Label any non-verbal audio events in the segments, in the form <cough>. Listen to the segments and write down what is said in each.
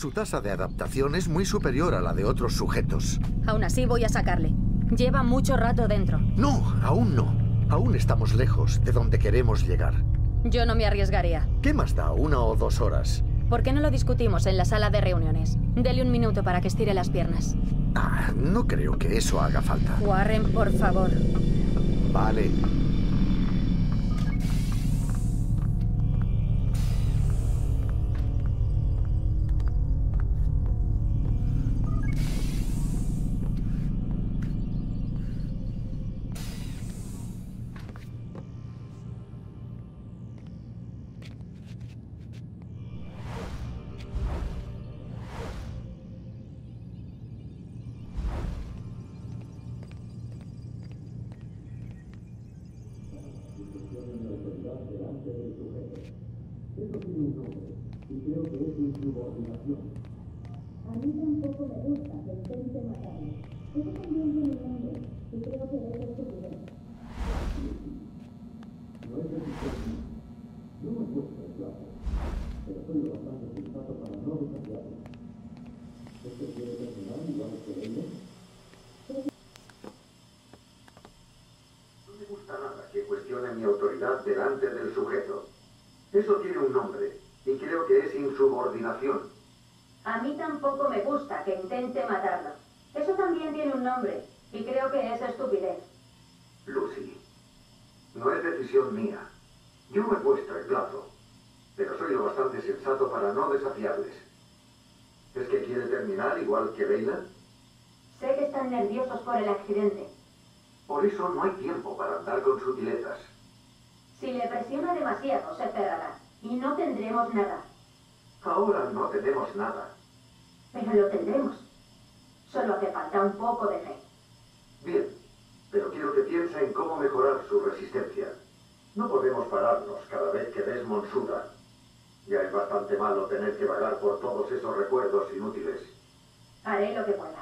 Su tasa de adaptación es muy superior a la de otros sujetos. Aún así voy a sacarle. Lleva mucho rato dentro. No, aún no. Aún estamos lejos de donde queremos llegar. Yo no me arriesgaría. ¿Qué más da una o dos horas? ¿Por qué no lo discutimos en la sala de reuniones? Dele un minuto para que estire las piernas. Ah, no creo que eso haga falta. Warren, por favor. Vale. A mí tampoco me gusta que intente matarme. Eso también tiene un nombre y creo que es estupidez. No es decisión mía. No me gusta el plazo, pero soy lo bastante sensato para no desafiarlo. ¿Esto quiere terminar igual que ella? No me gusta nada que cuestione mi autoridad delante del sujeto. Eso tiene un nombre y creo que es insubordinación. A mí tampoco me gusta que intente matarlo. Eso también tiene un nombre y creo que es estupidez. Lucy, no es decisión mía. Yo me he puesto el plazo, pero soy lo bastante sensato para no desafiarles. ¿Es que quiere terminar igual que Leila? Sé que están nerviosos por el accidente. Por eso no hay tiempo para andar con sutilezas. Si le presiona demasiado, se cerrará y no tendremos nada. Ahora no tenemos nada. Pero lo tendremos. Solo hace falta un poco de fe. Bien, pero quiero que piense en cómo mejorar su resistencia. No podemos pararnos cada vez que Desmond suda. Ya es bastante malo tener que vagar por todos esos recuerdos inútiles. Haré lo que pueda.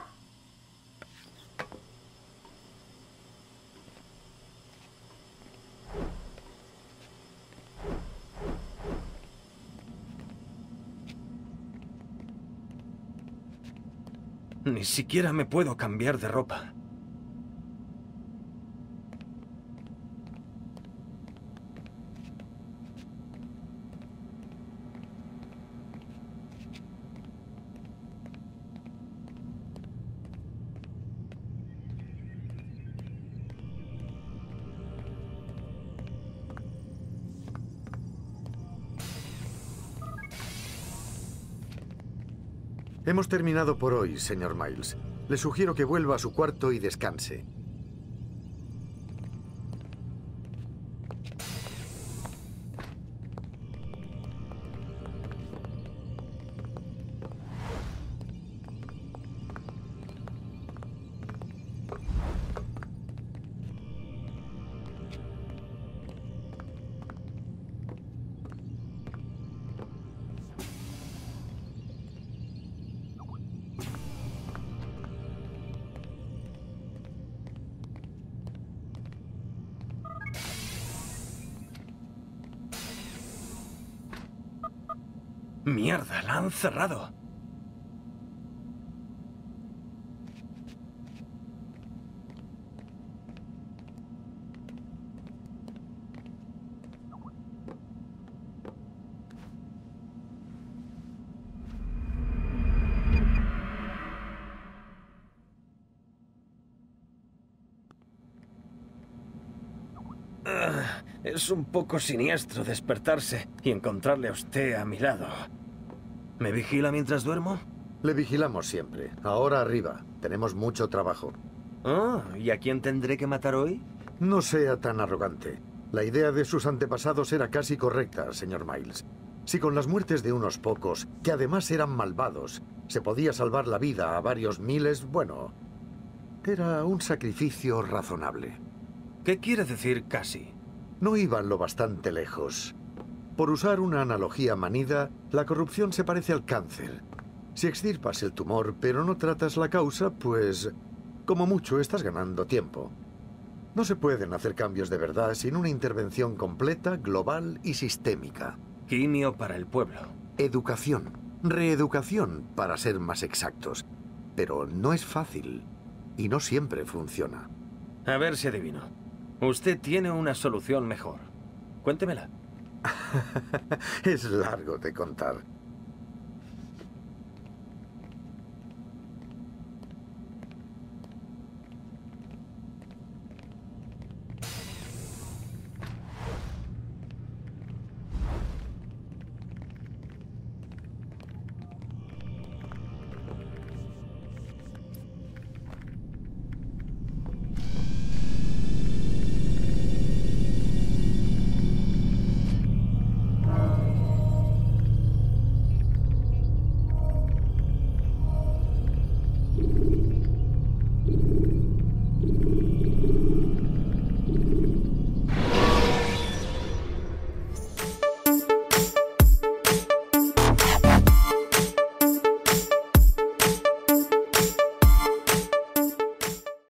Ni siquiera me puedo cambiar de ropa. Hemos terminado por hoy, señor Miles. Le sugiero que vuelva a su cuarto y descanse. Mierda, la han cerrado. Es un poco siniestro despertarse y encontrarle a usted a mi lado. ¿Me vigila mientras duermo? Le vigilamos siempre. Ahora arriba. Tenemos mucho trabajo. Oh, ¿y a quién tendré que matar hoy? No sea tan arrogante. La idea de sus antepasados era casi correcta, señor Miles. Si con las muertes de unos pocos, que además eran malvados, se podía salvar la vida a varios miles, bueno, era un sacrificio razonable. ¿Qué quiere decir casi? No iban lo bastante lejos. Por usar una analogía manida, la corrupción se parece al cáncer. Si extirpas el tumor pero no tratas la causa, pues como mucho estás ganando tiempo. No se pueden hacer cambios de verdad sin una intervención completa, global y sistémica. Quimio para el pueblo. Educación. Reeducación, para ser más exactos. Pero no es fácil. Y no siempre funciona. A ver si adivino. Usted tiene una solución mejor. Cuéntemela. <laughs> es largo de contar.